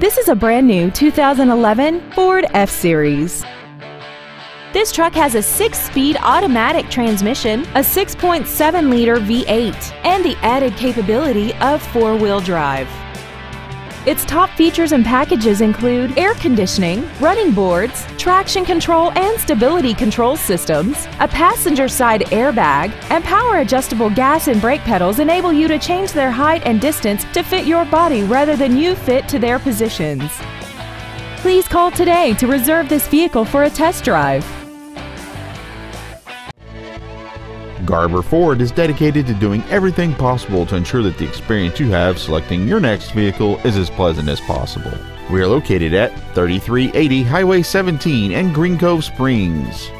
This is a brand new 2011 Ford F-Series. This truck has a six-speed automatic transmission, a 6.7-liter V8, and the added capability of four-wheel drive. Its top features and packages include air conditioning, running boards, traction control and stability control systems, a passenger side airbag, and power adjustable gas and brake pedals enable you to change their height and distance to fit your body rather than you fit to their positions. Please call today to reserve this vehicle for a test drive. Garber Ford is dedicated to doing everything possible to ensure that the experience you have selecting your next vehicle is as pleasant as possible. We are located at 3380 Highway 17 in Green Cove Springs.